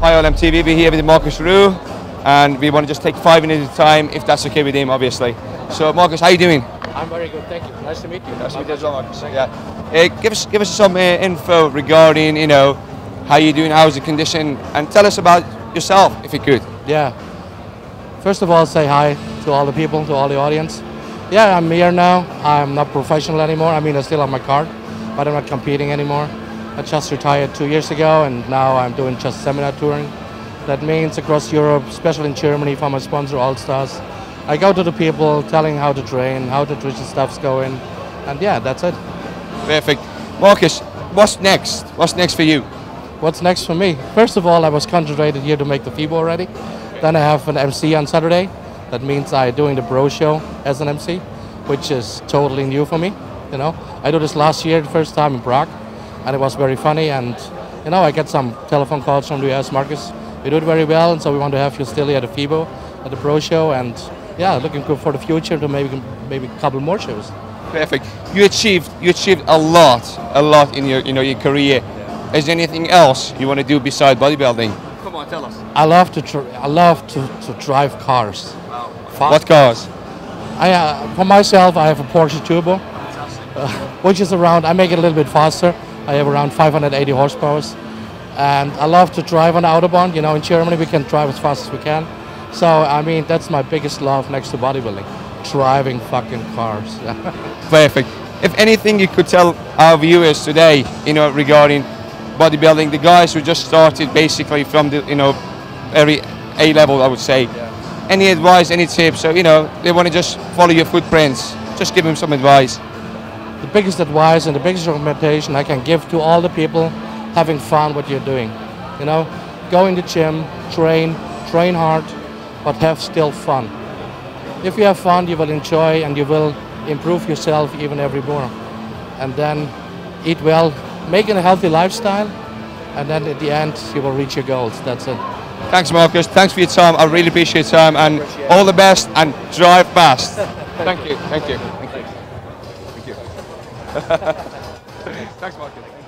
Hi, Olimp TV. We're here with Markus Ruhl, and we want to just take five minutes of time, if that's okay with him, obviously. So, Markus, how are you doing? I'm very good, thank you. Nice to meet you. Nice to meet you as well, Markus. Yeah. Uh, give us give us some uh, info regarding, you know, how you doing, how's the condition, and tell us about yourself, if you could. Yeah. First of all, say hi to all the people, to all the audience. Yeah, I'm here now. I'm not professional anymore. I mean, I still have my card, but I'm not competing anymore. I just retired two years ago, and now I'm doing just seminar touring. That means across Europe, especially in Germany, for my sponsor All Stars. I go to the people, telling how to train, how the nutrition stuff's going, and yeah, that's it. Perfect. Markus, what's next? What's next for you? What's next for me? First of all, I was concentrated here to make the FIBO already. Then I have an MC on Saturday. That means I'm doing the Pro Show as an MC, which is totally new for me. You know, I do this last year, the first time in Prague, and it was very funny. And you know, I get some telephone calls from the US, Markus. You do it very well, and so we want to have you still here at the FIBO, at the Pro Show, and yeah, looking good for the future to maybe maybe a couple more shows. Perfect. You achieved you achieved a lot, a lot in your you know your career. Is there anything else you want to do beside bodybuilding? Come on, tell us. I love to tr- I love to, to drive cars. Fast What cars? I, uh, for myself, I have a Porsche Turbo, uh, which is around. I make it a little bit faster. I have around 580 horsepower, and I love to drive on autobahn. You know, in Germany we can drive as fast as we can. So I mean, that's my biggest love next to bodybuilding, driving fucking cars. Perfect. If anything you could tell our viewers today, you know, regarding bodybuilding, the guys who just started basically from the, you know, very A level, I would say. Any advice, any tips? So, you know, they want to just follow your footprints. Just give them some advice. The biggest advice and the biggest recommendation I can give to all the people having fun what you're doing. You know, go in the gym, train, train hard, but have still fun. If you have fun, you will enjoy and you will improve yourself even every more. And then eat well, make it a healthy lifestyle, and then at the end you will reach your goals. That's it. Thanks, Markus. Thanks for your time. I really appreciate your time and all the best and drive fast. Thank you. Thank you. Thank you. Thank you. Thanks, Markus.